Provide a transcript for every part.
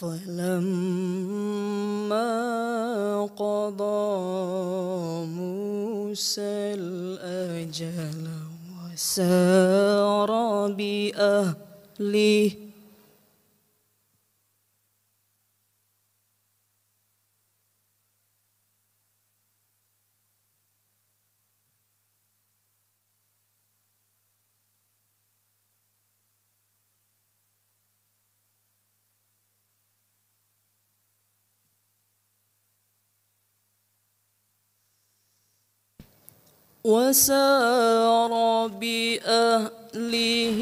فلما قضى موسى الأجل وسار بأهله وسار بأهله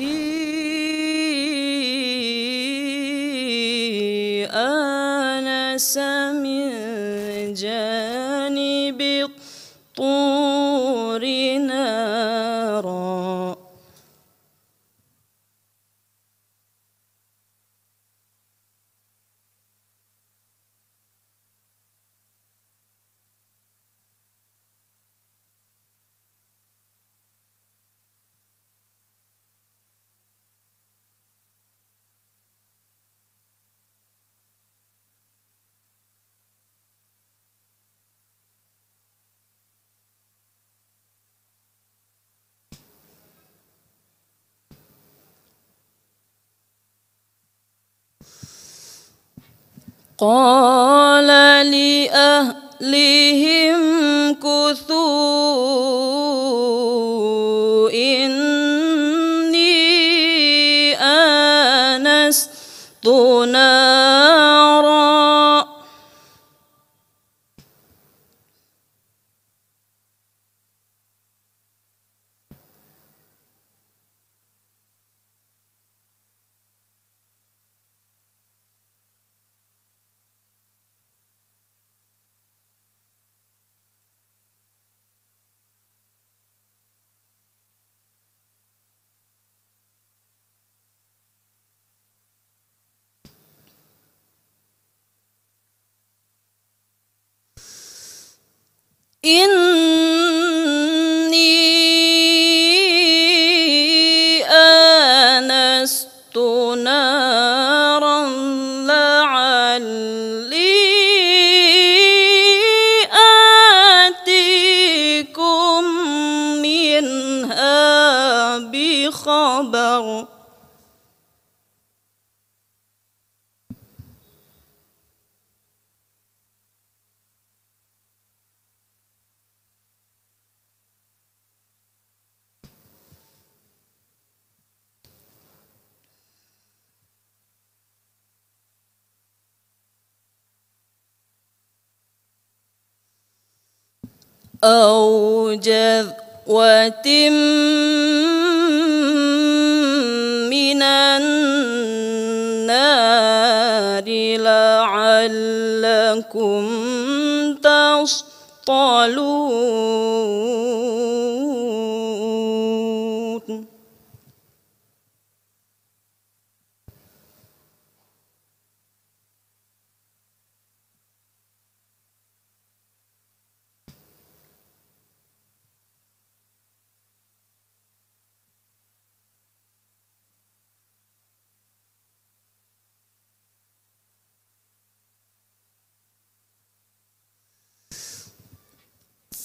آنس من جانب الطور نارا قال لأهلهم كثوا إني آنست نارا بخبر أو جذوة من النار لعلكم تصطلون.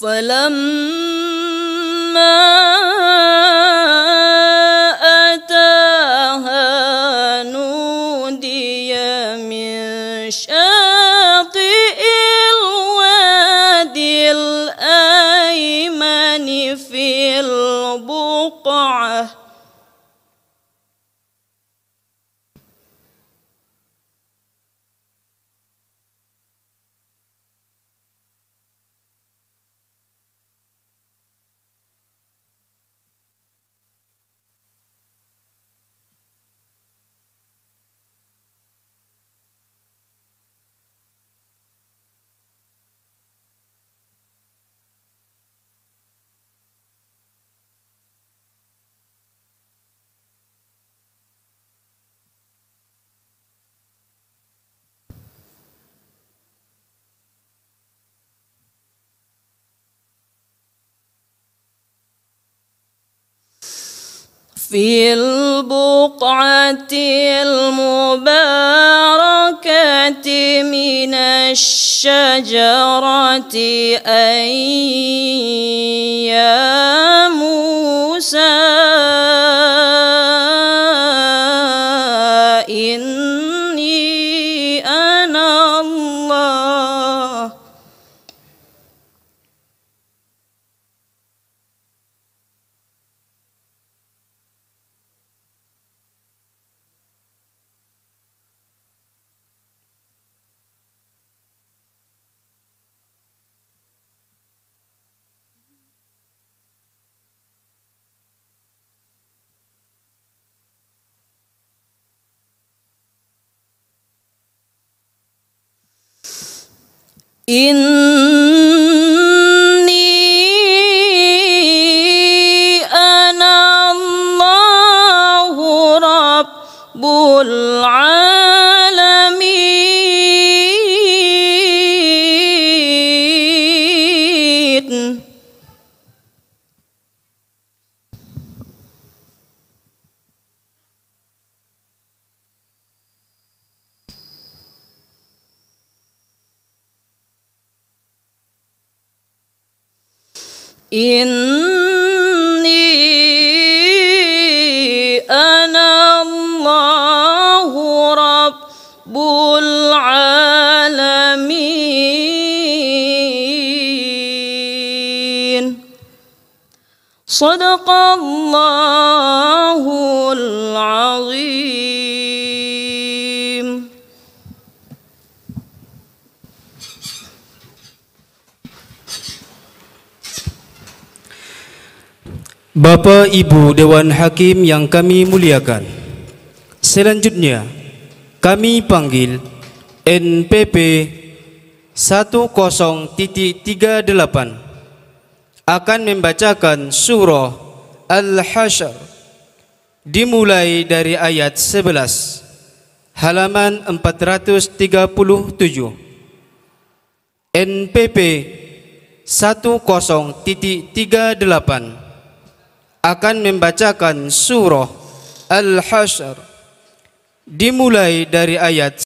فلما أتاها نودي من شاطئ الوادي الأيمن في البقعة في البقعة المباركة من الشجرة أي يا إني إني أنا الله رب العالمين. صدق الله العظيم. Bapa Ibu Dewan Hakim yang kami muliakan. Selanjutnya kami panggil NPP 10.38 akan membacakan surah Al-Hasyr dimulai dari ayat 11 halaman 437 NPP 10.38 akan membacakan surah Al-Hasyr dimulai dari ayat